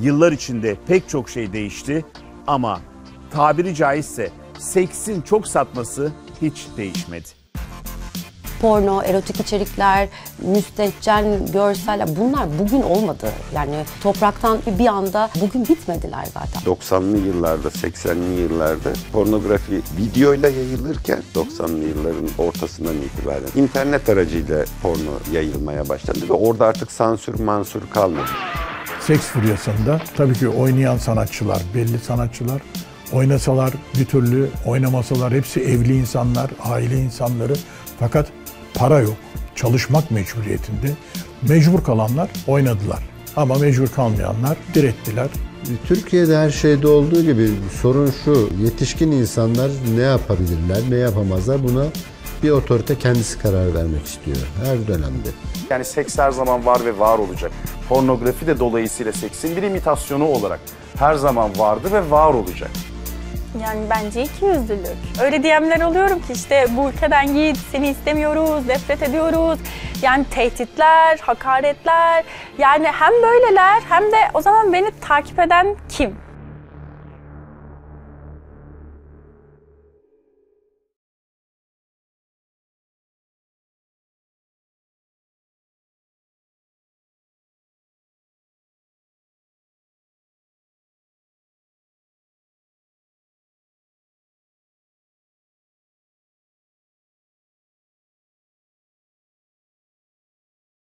Yıllar içinde pek çok şey değişti ama tabiri caizse seksin çok satması hiç değişmedi. porno, erotik içerikler, müstehcen görseller bunlar bugün olmadı. Yani topraktan bir anda bugün bitmediler zaten. 90'lı yıllarda, 80'li yıllarda pornografi videoyla yayılırken 90'lı yılların ortasından itibaren internet aracıyla porno yayılmaya başladı ve orada artık sansür mansür kalmadı. Seks furyasında tabii ki oynayan sanatçılar, belli sanatçılar oynasalar bir türlü, oynamasalar hepsi evli insanlar, aile insanları. Fakat para yok, çalışmak mecburiyetinde. Mecbur kalanlar oynadılar. Ama mecbur kalmayanlar direttiler. Türkiye'de her şeyde olduğu gibi sorun şu, yetişkin insanlar ne yapabilirler, ne yapamazlar buna bir otorite kendisi karar vermek istiyor her dönemde. Yani seks her zaman var ve var olacak. Pornografi de dolayısıyla seksin bir imitasyonu olarak her zaman vardı ve var olacak. Yani bence iki yüzlülük. Öyle diyenler oluyorum ki işte bu ülkeden git, seni istemiyoruz, nefret ediyoruz. Yani tehditler, hakaretler. Yani hem böyleler hem de o zaman beni takip eden kim?